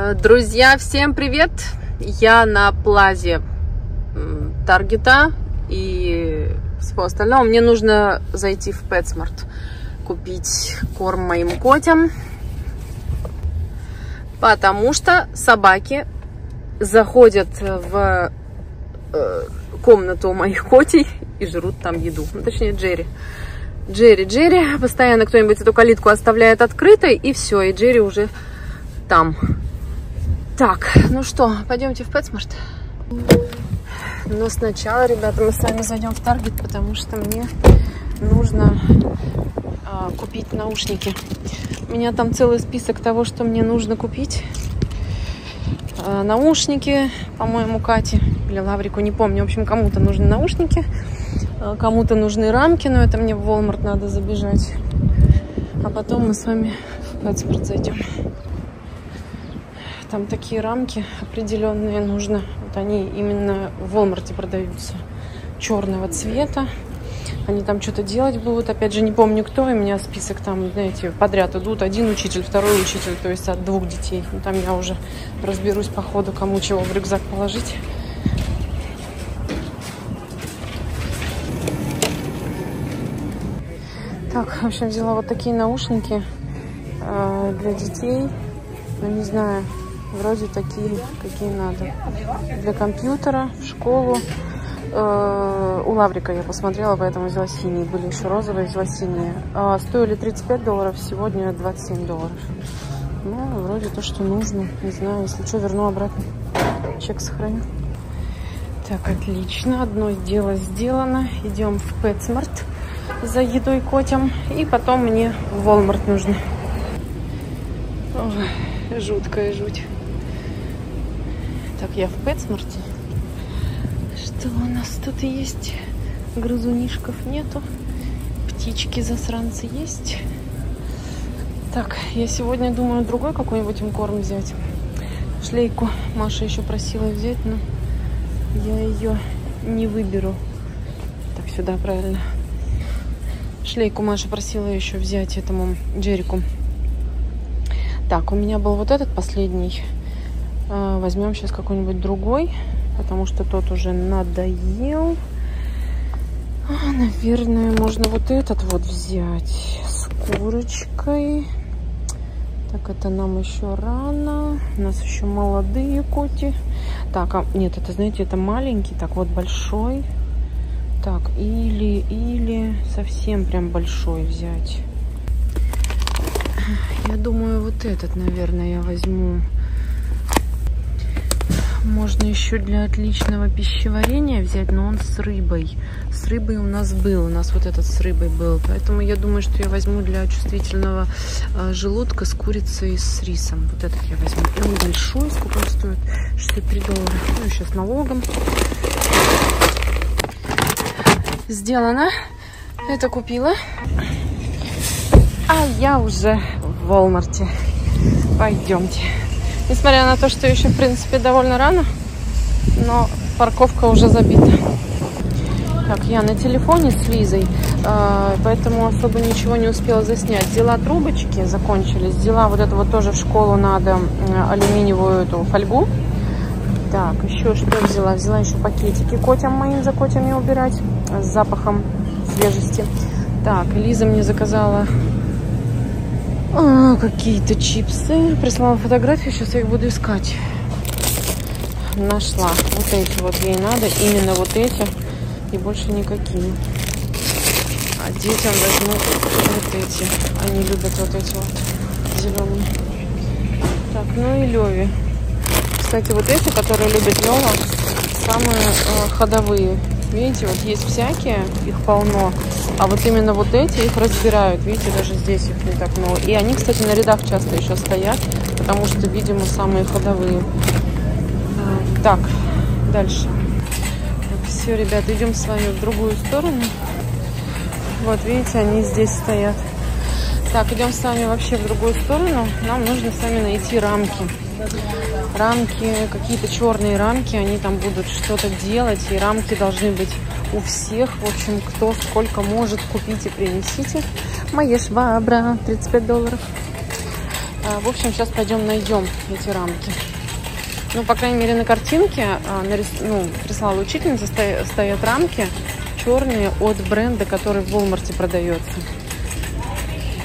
Э, друзья, всем привет! Я на плазе Таргета и всего остального. Мне нужно зайти в PetSmart, купить корм моим котям, потому что собаки заходят в э, комнату моих котей и жрут там еду. Ну, точнее, Джерри. Джерри, Джерри. Постоянно кто-нибудь эту калитку оставляет открытой, и все, и Джерри уже там. Так, ну что, пойдемте в PetSmart. Но сначала, ребята, мы с вами зайдем в Таргет, потому что мне нужно а, купить наушники. У меня там целый список того, что мне нужно купить. А, наушники, по-моему, Кате или Лаврику, не помню. В общем, кому-то нужны наушники, а, кому-то нужны рамки, но это мне в Walmart надо забежать. А потом мы с вами в PetSmart зайдем. Там такие рамки определенные нужно. Вот они именно в Walmart продаются. Черного цвета. Они там что-то делать будут. Опять же, не помню кто. У меня список там, знаете, подряд идут. Один учитель, второй учитель. То есть от двух детей. Ну, там я уже разберусь по ходу, кому чего в рюкзак положить. Так, в общем, взяла вот такие наушники э, для детей. Ну, не знаю, Вроде такие, какие надо. Для компьютера, в школу. Э, у Лаврика я посмотрела, поэтому взяла синие. Были еще розовые, взяла синие. А, стоили 35 долларов, сегодня 27 долларов. Ну, вроде то, что нужно. Не знаю, если что, верну обратно. Чек сохраню. Так, отлично. Одно дело сделано. Идем в PetSmart за едой котям. И потом мне в Walmart нужно. Ой, жуткая жуть. Так, я в Пэтсмарте. Что у нас тут есть? Грызунишков нету. Птички засранцы есть. Так, я сегодня думаю другой какой-нибудь им корм взять. Шлейку Маша еще просила взять, но я ее не выберу. Так, сюда правильно. Шлейку Маша просила еще взять этому Джерику. Так, у меня был вот этот последний возьмем сейчас какой-нибудь другой, потому что тот уже надоел. А, наверное, можно вот этот вот взять с курочкой. Так, это нам еще рано. У нас еще молодые коти. Так, а, нет, это, знаете, это маленький, так вот большой. Так, или, или совсем прям большой взять. Я думаю, вот этот, наверное, я возьму. Можно еще для отличного пищеварения взять, но он с рыбой. С рыбой у нас был, у нас вот этот с рыбой был. Поэтому я думаю, что я возьму для чувствительного э, желудка с курицей и с рисом. Вот этот я возьму. И он большой, сколько он стоит? 63 доллара. Ну, еще с налогом. Сделано. Это купила. А я уже в Walmart. Пойдемте. Несмотря на то, что еще, в принципе, довольно рано, но парковка уже забита. Так, я на телефоне с Лизой, э, поэтому особо ничего не успела заснять. Взяла трубочки, закончились. Взяла вот это вот тоже в школу надо алюминиевую эту фольгу. Так, еще что взяла? Взяла еще пакетики котям моим за котями убирать с запахом свежести. Так, Лиза мне заказала а, какие-то чипсы. Прислала фотографию, сейчас я их буду искать. Нашла. Вот эти вот ей надо. Именно вот эти. И больше никакие. А детям возьму вот эти. Они любят вот эти вот зеленые. Так, ну и Леви. Кстати, вот эти, которые любит Лева, самые э, ходовые. Видите, вот есть всякие, их полно. А вот именно вот эти их разбирают. Видите, даже здесь их не так много. И они, кстати, на рядах часто еще стоят, потому что, видимо, самые ходовые. Так, дальше. Все, ребята, идем с вами в другую сторону. Вот, видите, они здесь стоят. Так, идем с вами вообще в другую сторону. Нам нужно с вами найти рамки. Рамки, какие-то черные рамки, они там будут что-то делать, и рамки должны быть у всех. В общем, кто сколько может, купите, принесите. Моя швабра, 35 долларов. А, в общем, сейчас пойдем найдем эти рамки. Ну, по крайней мере, на картинке а, нарис... ну, прислала учительница, стоят, стоят рамки черные от бренда, который в Walmart продается.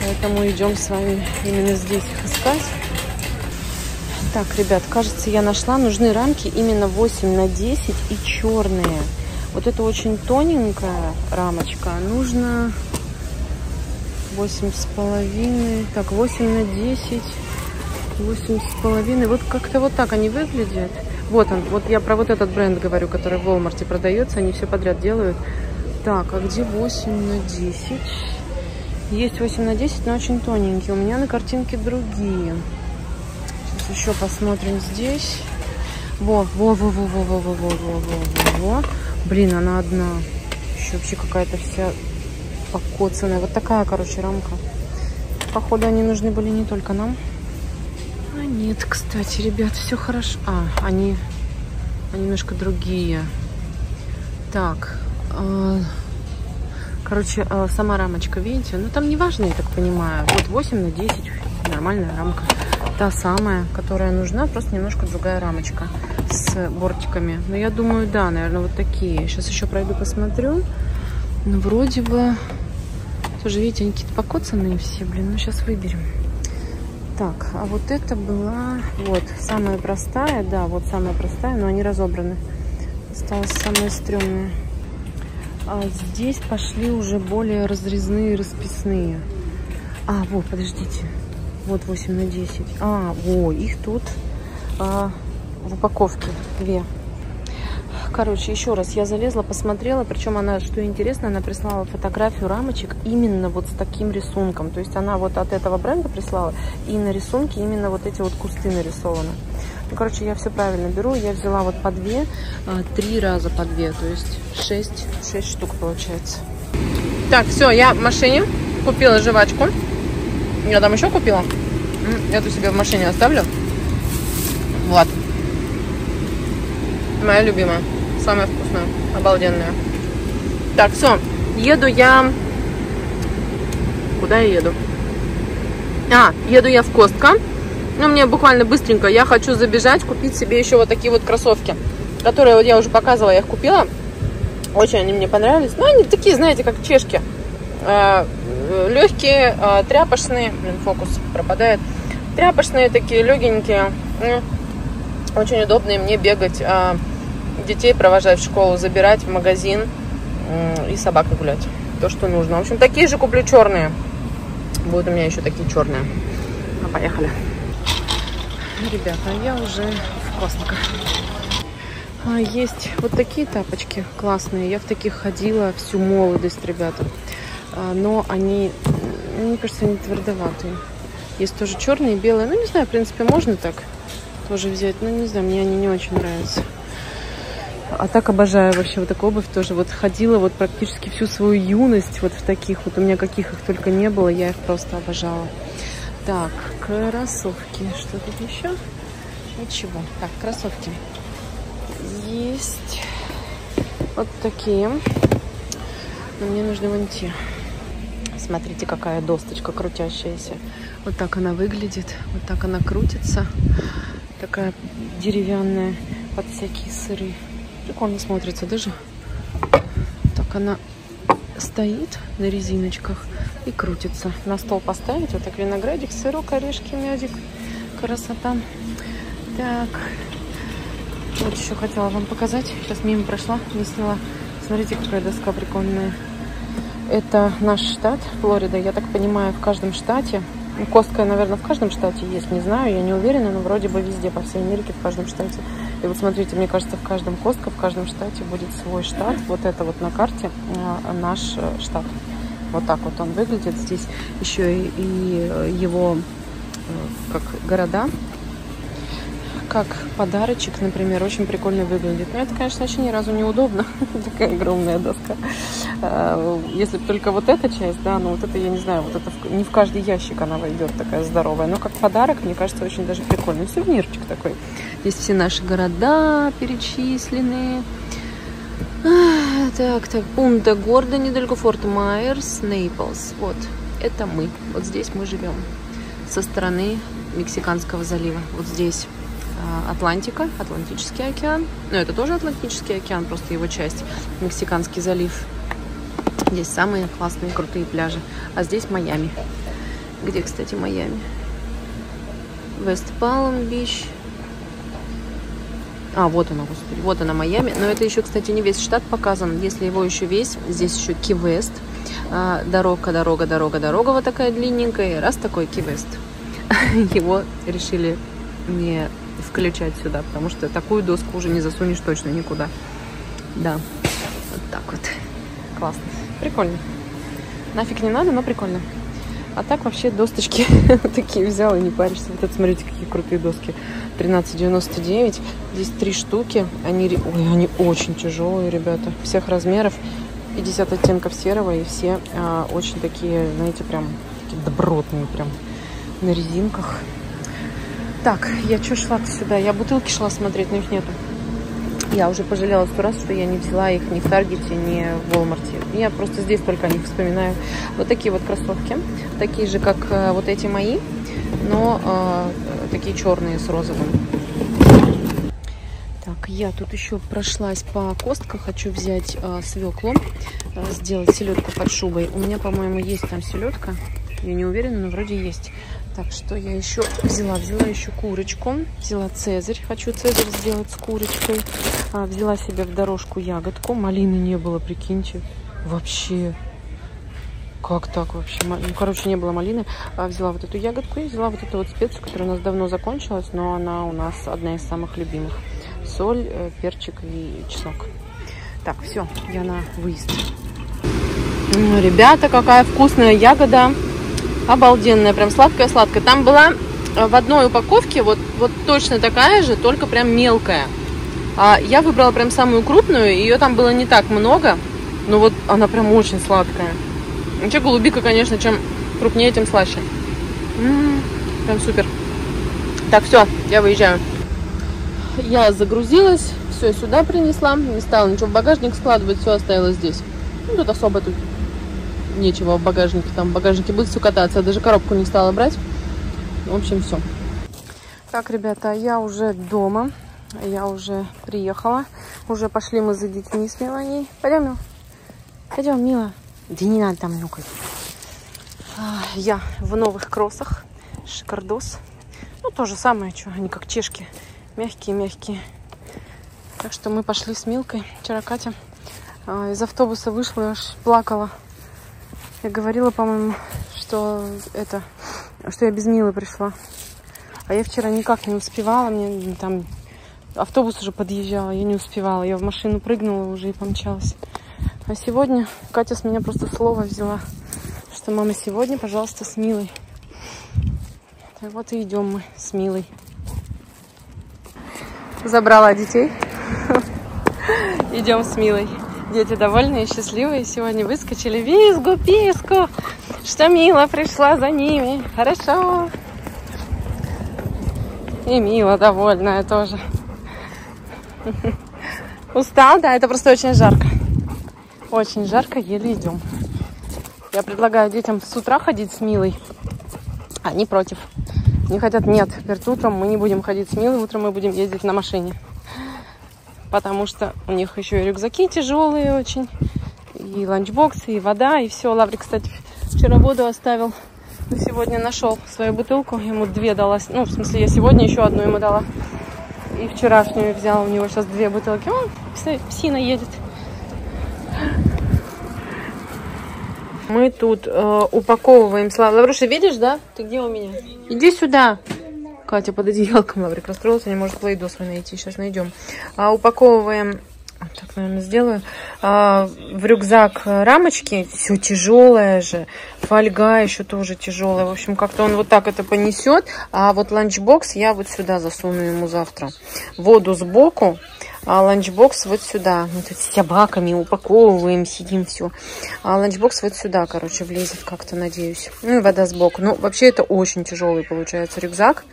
Поэтому идем с вами именно здесь их искать. Так, ребят, кажется, я нашла. Нужны рамки именно 8 на 10 и черные. Вот это очень тоненькая рамочка. Нужно 8 с половиной. Так, 8 на 10. 8 с половиной. Вот как-то вот так они выглядят. Вот он. Вот я про вот этот бренд говорю, который в Walmart продается. Они все подряд делают. Так, а где 8 на 10? Есть 8 на 10, но очень тоненькие. У меня на картинке другие. Сейчас еще посмотрим здесь. Во, во, во, во, во, во, во, во, во, во, во. Блин, она одна. Еще вообще какая-то вся покоцанная. Вот такая, короче, рамка. Походу, они нужны были не только нам. А нет, кстати, ребят, все хорошо. А, они, они немножко другие. Так, э, короче, э, сама рамочка, видите? Ну, там не важно, я так понимаю. Вот 8 на 10, нормальная рамка. Та самая, которая нужна, просто немножко другая рамочка с бортиками. Но я думаю, да, наверное, вот такие. Сейчас еще пройду, посмотрю. Ну, вроде бы... Тоже, видите, они какие-то покоцанные все, блин. Ну, сейчас выберем. Так, а вот это была... Вот, самая простая, да, вот самая простая, но они разобраны. Осталась самая стрёмная. А здесь пошли уже более разрезные, расписные. А, вот, подождите. Вот 8 на 10. А, о, их тут а, в упаковке две. Короче, еще раз я залезла, посмотрела, причем она, что интересно, она прислала фотографию рамочек именно вот с таким рисунком. То есть она вот от этого бренда прислала, и на рисунке именно вот эти вот кусты нарисованы. Ну, короче, я все правильно беру. Я взяла вот по две, а, три раза по две, то есть шесть, шесть штук получается. Так, все, я в машине купила жвачку. Я там еще купила. Эту себе в машине оставлю. Вот. Моя любимая. Самая вкусная. Обалденная. Так, все. Еду я... Куда я еду? А, еду я в Костка. Ну, мне буквально быстренько. Я хочу забежать, купить себе еще вот такие вот кроссовки. Которые вот я уже показывала, я их купила. Очень они мне понравились. Ну, они такие, знаете, как чешки. Э, легкие, э, тряпочные. Блин, фокус пропадает. Тряпочные такие, легенькие. Очень удобные мне бегать э, детей провожать в школу, забирать в магазин и собакой гулять. То, что нужно. В общем, такие же куплю черные. Будут у меня еще такие черные. Ну, поехали. Ребята, я уже в Космиках. А, есть вот такие тапочки классные. Я в таких ходила всю молодость, ребята. А, но они, мне кажется, они твердоватые. Есть тоже черные и белые. Ну, не знаю, в принципе, можно так тоже взять. Но не знаю, мне они не очень нравятся. А так обожаю вообще вот такую обувь тоже. Вот ходила вот практически всю свою юность вот в таких. Вот у меня каких их только не было, я их просто обожала. Так, кроссовки. Что тут еще? Ничего. Так, кроссовки. Есть вот такие. Но мне нужны вон те. Смотрите, какая досточка крутящаяся. Вот так она выглядит. Вот так она крутится. Такая деревянная под всякие сыры. Прикольно смотрится даже. Так она стоит на резиночках и крутится. На стол поставить. Вот так виноградик, сырок, орешки, мядик. Красота. Так. Вот еще хотела вам показать. Сейчас мимо прошла, не сняла. Смотрите, какая доска прикольная. Это наш штат, Флорида. Я так понимаю, в каждом штате Костка, наверное, в каждом штате есть, не знаю, я не уверена, но вроде бы везде, по всей Америке, в каждом штате. И вот смотрите, мне кажется, в каждом Костка, в каждом штате будет свой штат. Вот это вот на карте э, наш э, штат. Вот так вот он выглядит. Здесь еще и, и его э, как города как подарочек, например, очень прикольно выглядит. Но это, конечно, вообще ни разу неудобно. Такая огромная доска. А, если бы только вот эта часть, да, ну вот это, я не знаю, вот это не в каждый ящик она войдет такая здоровая. Но как подарок, мне кажется, очень даже прикольный. Сувенирчик такой. Здесь все наши города перечислены. А, так, так, Пунта Гордо, недалеко Форт Майерс, Нейплс. Вот, это мы. Вот здесь мы живем. Со стороны Мексиканского залива. Вот здесь Атлантика, Атлантический океан. Ну, это тоже Атлантический океан, просто его часть. Мексиканский залив. Здесь самые классные, крутые пляжи. А здесь Майами. Где, кстати, Майами? Вест Палм Бич. А, вот она, господи, вот она, Майами. Но это еще, кстати, не весь штат показан. Если его еще весь, здесь еще Ки-Вест. А, дорога, дорога, дорога, дорога вот такая длинненькая. Раз такой Ки-Вест. Его решили не включать сюда, потому что такую доску уже не засунешь точно никуда. Да, вот так вот. Классно. Прикольно. Нафиг не надо, но прикольно. А так вообще досточки такие взял и не паришься. Вот это, смотрите, какие крутые доски. 13,99. Здесь три штуки. Они, ой, они очень тяжелые, ребята. Всех размеров. 50 оттенков серого. И все а, очень такие, знаете, прям такие добротные. Прям на резинках. Так, я что шла сюда? Я бутылки шла смотреть, но их нету. Я уже пожалела сто раз, что я не взяла их ни в Таргете, ни в Walmart. Я просто здесь только о них вспоминаю. Вот такие вот кроссовки. Такие же, как э, вот эти мои, но э, такие черные с розовым. Так, я тут еще прошлась по косткам. Хочу взять э, свеклу, э, сделать селедку под шубой. У меня, по-моему, есть там селедка. Я не уверена, но вроде есть. Так, что я еще взяла? Взяла еще курочку. Взяла цезарь. Хочу цезарь сделать с курочкой. А, взяла себе в дорожку ягодку. Малины не было, прикиньте. Вообще. Как так вообще? Ну, короче, не было малины. А взяла вот эту ягодку и взяла вот эту вот специю, которая у нас давно закончилась, но она у нас одна из самых любимых. Соль, э, перчик и чеснок. Так, все, я на выезд. Ну, ребята, какая вкусная ягода. Обалденная, прям сладкая-сладкая. Там была э, в одной упаковке вот, вот точно такая же, только прям мелкая. А я выбрала прям самую крупную, ее там было не так много, но вот она прям очень сладкая. Вообще голубика, конечно, чем крупнее, тем слаще. М-м, прям супер. Так, все, я выезжаю. Я загрузилась, все сюда принесла, не стала ничего в багажник складывать, все оставила здесь. Ну, тут особо тут нечего в багажнике. Там в багажнике будет все кататься. Я даже коробку не стала брать. В общем, все. Так, ребята, я уже дома. Я уже приехала. Уже пошли мы за детьми с Меланией. Пойдем, Мил. Пойдем, Мила. Да не надо там нюкать. А, я в новых кроссах. Шикардос. Ну, то же самое, что они как чешки. Мягкие-мягкие. Так что мы пошли с Милкой. Вчера Катя а, из автобуса вышла и аж плакала. Я говорила, по-моему, что это, что я без Милы пришла. А я вчера никак не успевала, мне там автобус уже подъезжал, я не успевала. Я в машину прыгнула уже и помчалась. А сегодня Катя с меня просто слово взяла, что мама сегодня, пожалуйста, с Милой. Так вот и идем мы с Милой. Забрала детей. Идем с Милой. Дети довольные и счастливые сегодня выскочили. Визгу, писку, что Мила пришла за ними. Хорошо. И Мила довольная тоже. Устал? Да, это просто очень жарко. Очень жарко, еле идем. Я предлагаю детям с утра ходить с Милой. Они против. Не хотят, нет, перед утром мы не будем ходить с Милой, утром мы будем ездить на машине потому что у них еще и рюкзаки тяжелые очень, и ланчбоксы, и вода, и все. Лаврик, кстати, вчера воду оставил, но сегодня нашел свою бутылку, ему две дала, ну, в смысле, я сегодня еще одну ему дала, и вчерашнюю взяла, у него сейчас две бутылки. Он, псина едет. Мы тут э, упаковываем. Лавруша, видишь, да? Ты где у меня? Иди сюда. Катя под одеялком Лаврик расстроился, не может плейдо свой найти. Сейчас найдем. А, упаковываем так, наверное, сделаю. А, в рюкзак рамочки. Все тяжелое же. Фольга еще тоже тяжелая. В общем, как-то он вот так это понесет. А вот ланчбокс я вот сюда засуну ему завтра. Воду сбоку. А ланчбокс вот сюда. Мы тут с собаками упаковываем, сидим, все. А ланчбокс вот сюда, короче, влезет как-то, надеюсь. Ну и вода сбоку. Ну, вообще это очень тяжелый получается рюкзак.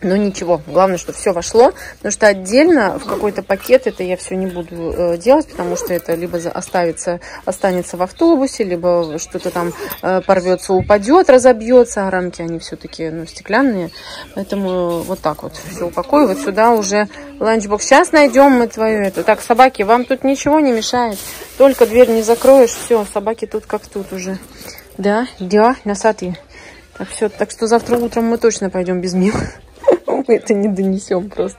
Но ничего, главное, что все вошло, потому что отдельно в какой-то пакет это я все не буду э, делать, потому что это либо оставится, останется в автобусе, либо что-то там э, порвется, упадет, разобьется, а рамки они все-таки ну, стеклянные, поэтому вот так вот все упакую, вот сюда уже ланчбокс. Сейчас найдем мы твою эту. Так, собаки, вам тут ничего не мешает, только дверь не закроешь, все, собаки тут как тут уже. Да, да, носатые. Так, все, так что завтра утром мы точно пойдем без мимо мы это не донесем просто.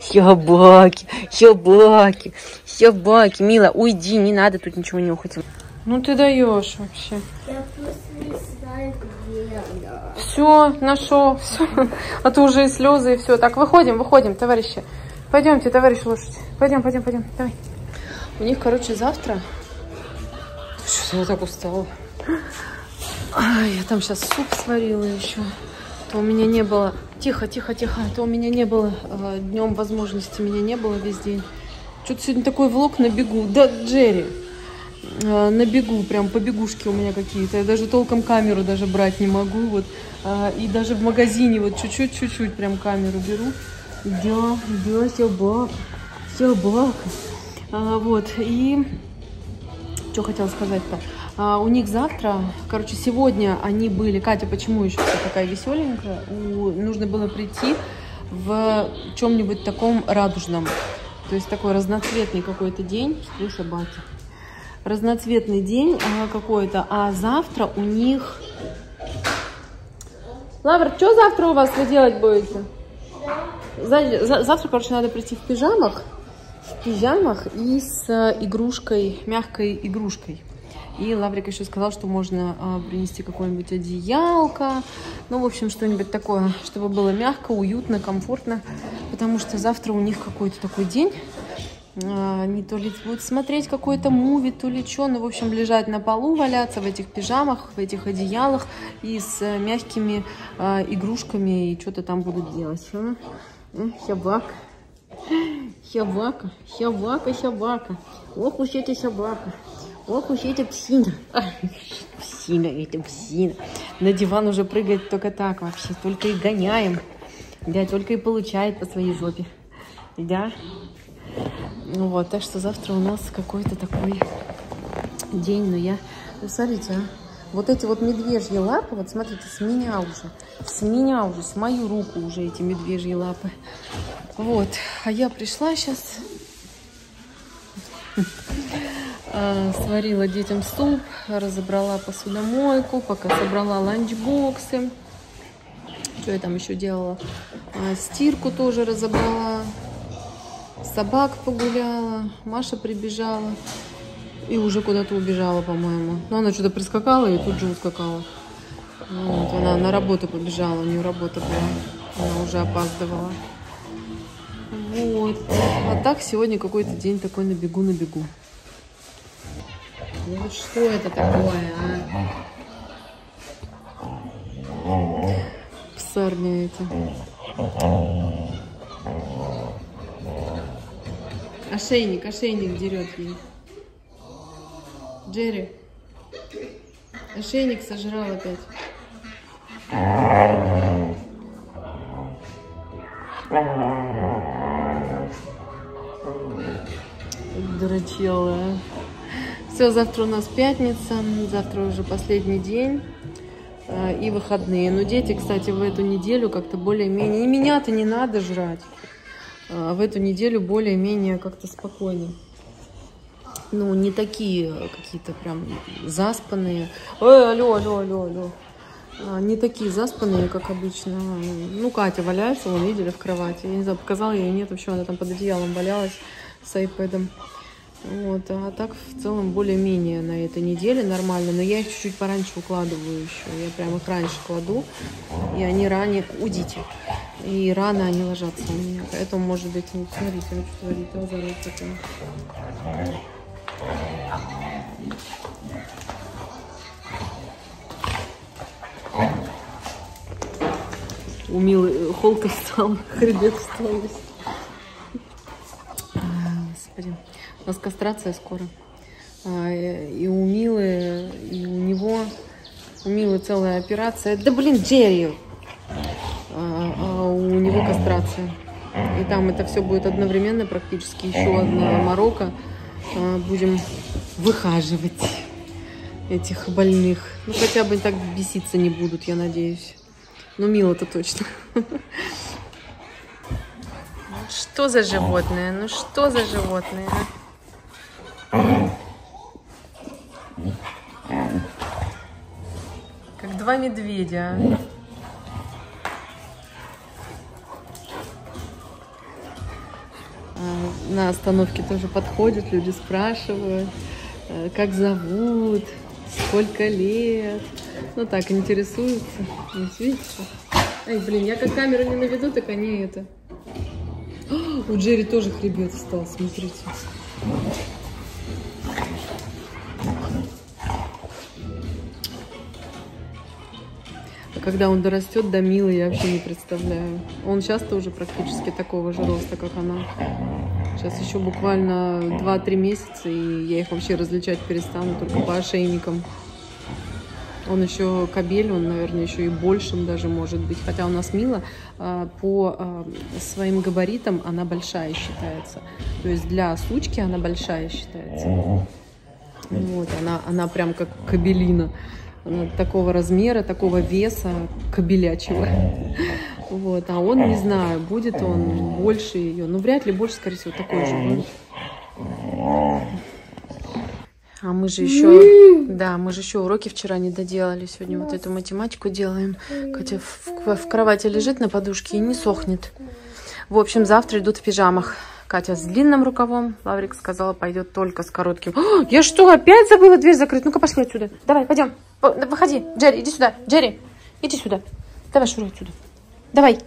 Собаки, собаки, собаки. Мила, уйди, не надо тут ничего не нюхать. Ну ты даешь вообще. Я просто не знаю, где она. Все, нашел, все. А то уже и слезы, и все. Так, выходим, выходим, товарищи. Пойдемте, товарищ лошадь. Пойдем, пойдем, пойдем. Давай. У них, короче, завтра... Что-то я так устала. Ай, я там сейчас суп сварила еще. То у меня не было Тихо, тихо, тихо. А то у меня не было э, днем возможности, меня не было весь день. Что-то сегодня такой влог на бегу. Да, Джерри, э, на бегу, прям по бегушке у меня какие-то. Я даже толком камеру даже брать не могу. Вот. Э, и даже в магазине вот чуть-чуть, чуть-чуть прям камеру беру. Да, да, собака, собака. А, вот, и что хотела сказать-то? А, у них завтра, короче, сегодня они были, Катя, почему еще такая веселенькая? У, нужно было прийти в чем-нибудь таком радужном. То есть такой разноцветный какой-то день. Сплю собаки. Разноцветный день а, какой-то. А завтра у них... Лавр, что завтра у вас вы делать будете? Завтра, короче, надо прийти в пижамах. В пижамах и с игрушкой, мягкой игрушкой. И Лаврик еще сказал, что можно а, принести какое-нибудь одеялко. Ну, в общем, что-нибудь такое, чтобы было мягко, уютно, комфортно. Потому что завтра у них какой-то такой день. А, они то ли будут смотреть какой-то муви, то ли что. Ну, в общем, лежать на полу, валяться в этих пижамах, в этих одеялах и с э, мягкими а, игрушками и что-то там будут делать. А? Собака. Собака, собака, собака. Ох уж эта собака. Ох уж эта псина. Псина, это псина. На диван уже прыгает только так вообще. Только и гоняем. Да, только и получает по своей жопе. Да. Ну вот, так что завтра у нас какой-то такой день. Но я... Смотрите, а. Вот эти вот медвежьи лапы, вот смотрите, с меня уже, с меня уже, с мою руку уже эти медвежьи лапы. Вот, а я пришла сейчас сварила детям суп, разобрала посудомойку, пока собрала ланчбоксы. Что я там еще делала? А, стирку тоже разобрала. Собак погуляла. Маша прибежала. И уже куда-то убежала, по-моему. Но она что-то прискакала и тут же ускакала. Вот, она на работу побежала, у нее работа была. Она уже опаздывала. Вот. А так сегодня какой-то день такой на бегу, на бегу. Ну что это такое, а? Псарня эти. Ошейник, ошейник дерет ей. Джерри. Ошейник сожрал опять. Дурачелая. Все, завтра у нас пятница, завтра уже последний день э, и выходные. Но дети, кстати, в эту неделю как-то более-менее... И меня-то не надо жрать. Э, в эту неделю более-менее как-то спокойнее. Ну, не такие какие-то прям заспанные. Ой, алло, алло, алло, алло. А, не такие заспанные, как обычно. Ну, Катя валяется, вон, видели, в кровати. Я не знаю, показала ей, нет, вообще она там под одеялом валялась с айпэдом. Вот, а так в целом более-менее на этой неделе нормально, но я их чуть-чуть пораньше укладываю еще, я прям их раньше кладу, и они ранее, удите, и рано они ложатся у меня, поэтому может быть, вот смотрите, он что творит, а зарыт такой. У Милы э, холка встал, хребет встал. Господи. У нас кастрация скоро. А, и у Милы, и у него, у Милы целая операция. Да блин, Джерри! А, а у него кастрация. И там это все будет одновременно практически. Еще одна морока. А, Будем выхаживать этих больных. Ну, хотя бы так беситься не будут, я надеюсь. Ну, мило-то точно. Что за животное? Ну, что за животное, а? Как два медведя. а. На остановке тоже подходят, люди спрашивают, э, как зовут, сколько лет. Ну так, интересуются. Вот видите? Ай, блин, я как камеру не наведу, так они это. А, У Джерри тоже хребет встал, смотрите. Когда он дорастет до Милы, я вообще не представляю. Он часто уже практически такого же роста, как она. Сейчас еще буквально 2-3 месяца, и я их вообще различать перестану только по ошейникам. Он еще кабель, он, наверное, еще и большим даже может быть. Хотя у нас Мила а, по а, своим габаритам она большая считается. То есть для сучки она большая считается. Вот, она, она прям как кабелина. Она такого размера, такого веса, кабелячего. Вот, а он, не знаю, будет он больше ее. Ну, вряд ли больше, скорее всего, такой же будет. А мы же еще, да, мы же еще уроки вчера не доделали. Сегодня вот эту математику делаем. Катя в, в кровати лежит на подушке и не сохнет. В общем, завтра идут в пижамах. Катя с длинным рукавом. Лаврик сказала, пойдет только с коротким. О, я что, опять забыла дверь закрыть? Ну-ка, пошли отсюда. Давай, пойдем. Выходи. Джерри, иди сюда. Джерри, иди сюда. Давай, шуруй отсюда. Давай.